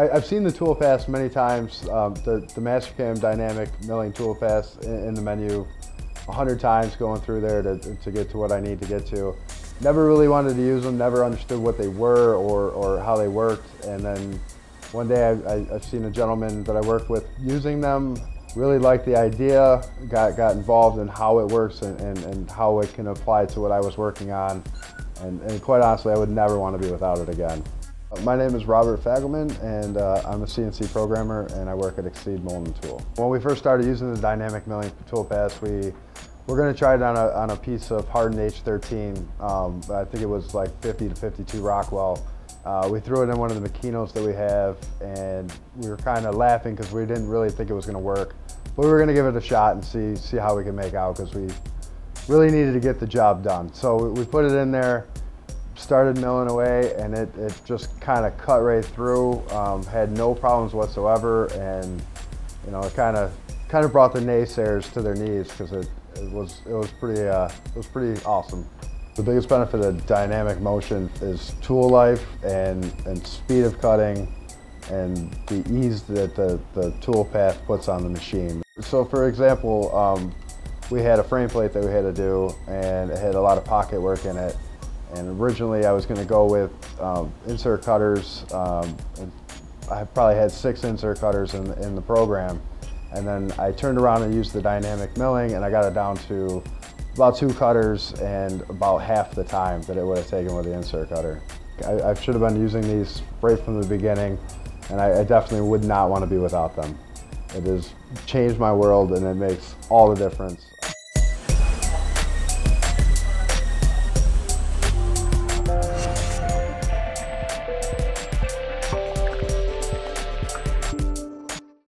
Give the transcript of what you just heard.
I, have seen the tool paths many times, um, the, the Mastercam dynamic milling tool paths in, in the menu a hundred times going through there to, to get to what I need to get to. Never really wanted to use them, never understood what they were or, or how they worked. And then one day I, I, I've seen a gentleman that I work with using them, really liked the idea, got, got involved in how it works and, and, and how it can apply to what I was working on. And, and quite honestly, I would never want to be without it again. My name is Robert Fagelman and uh, I'm a CNC programmer and I work at Accede Mold Tool. When we first started using the dynamic milling tool paths, we we're going to try it on a, on a piece of hardened H13. Um, I think it was like 50 to 52 Rockwell. Uh, we threw it in one of the Makinos that we have and we were kind of laughing because we didn't really think it was going to work. But we were going to give it a shot and see, see how we can make out because we really needed to get the job done. So we put it in there started milling away and it, it just kind of cut right through, um, had no problems whatsoever and you know it kind of kind of brought the naysayers to their knees because it, it was it was pretty uh, it was pretty awesome. The biggest benefit of dynamic motion is tool life and, and speed of cutting and the ease that the, the tool path puts on the machine. So for example, um, we had a frame plate that we had to do and it had a lot of pocket work in it and originally I was going to go with um, insert cutters. Um, I probably had six insert cutters in, in the program. And then I turned around and used the dynamic milling and I got it down to about two cutters and about half the time that it would have taken with the insert cutter. I, I should have been using these right from the beginning and I, I definitely would not want to be without them. It has changed my world and it makes all the difference.